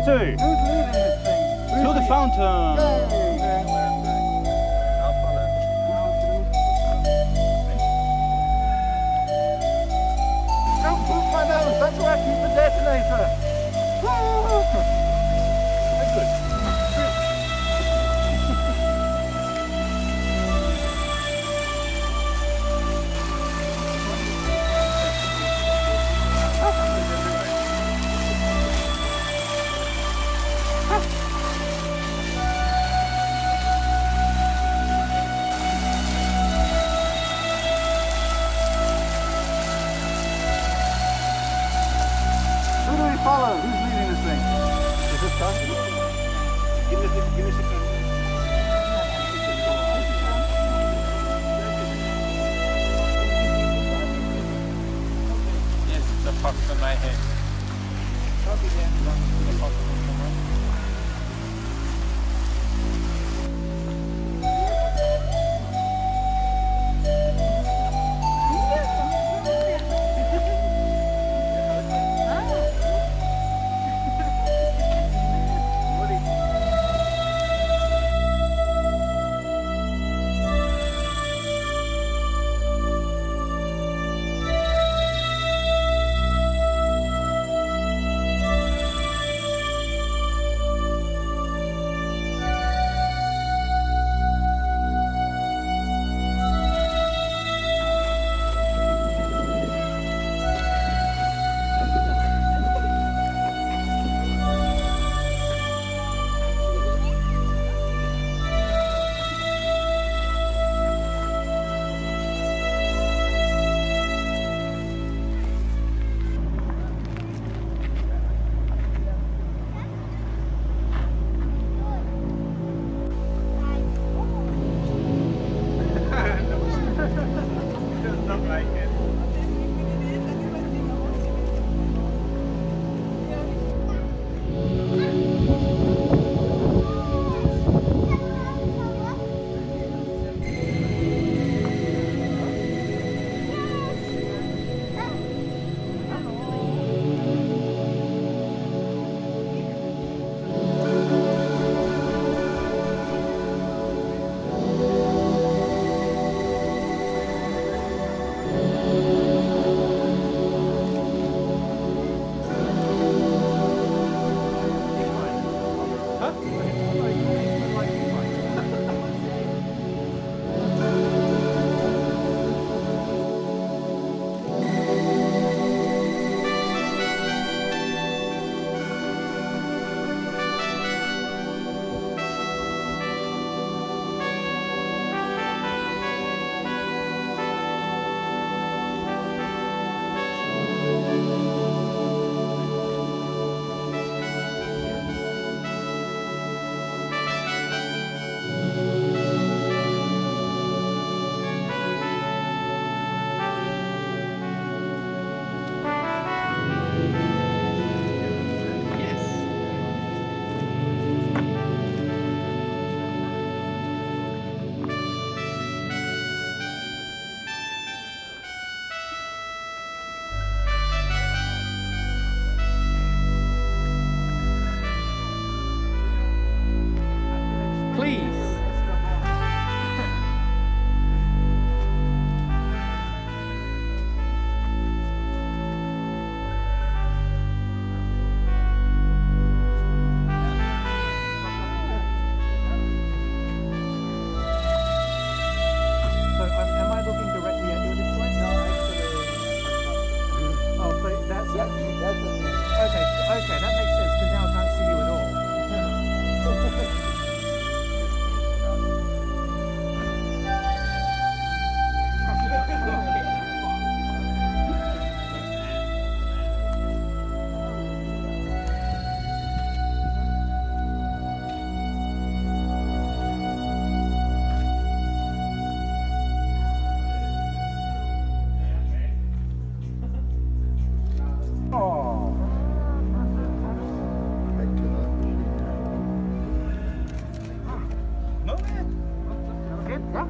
Where to? Who's leading this thing? To the fountain. Yay. Don't push my nose, that's where I keep the detonator. follow? Who's leading this thing? Is this us? Give me a give me a second. Yes, the fox on my head. lá. Please. No,